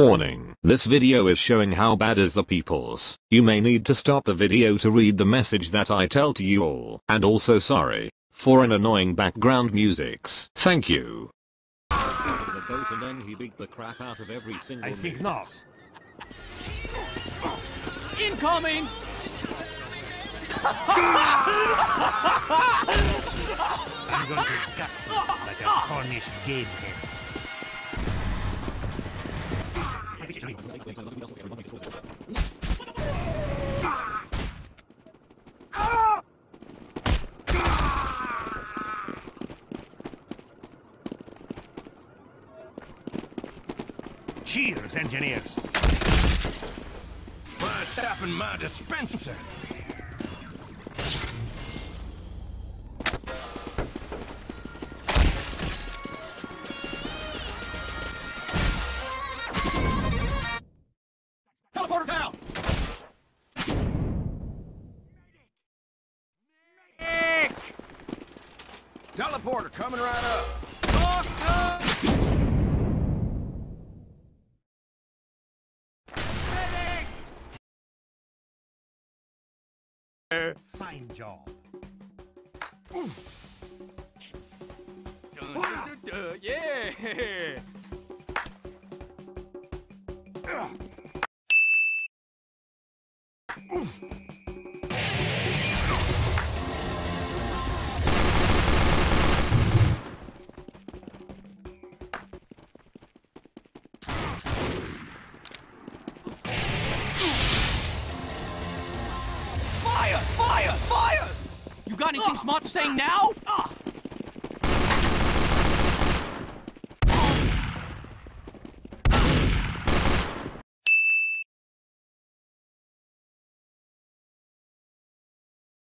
Warning, this video is showing how bad is the peoples. You may need to stop the video to read the message that I tell to you all. And also sorry, for an annoying background musics. Thank you. The boat and then he beat the crap out of every single I think mate. not. Incoming! I'm going to gut you like a Cornish game Cheers, engineers. Happened my dispenser? Teleporter coming right up. Fine job. Yeah! Fire! Fire! Fire! You got anything uh, smart to say now? Uh,